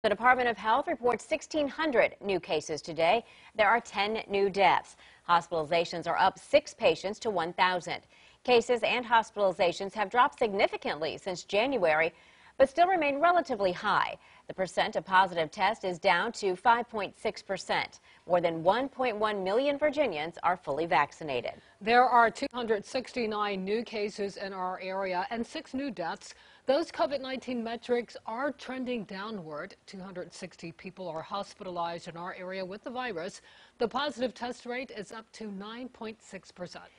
The Department of Health reports 1,600 new cases today. There are 10 new deaths. Hospitalizations are up six patients to 1,000. Cases and hospitalizations have dropped significantly since January, but still remain relatively high. The percent of positive tests is down to 5.6 percent. More than 1.1 million Virginians are fully vaccinated. There are 269 new cases in our area and six new deaths. Those COVID-19 metrics are trending downward. 260 people are hospitalized in our area with the virus. The positive test rate is up to 9.6 percent.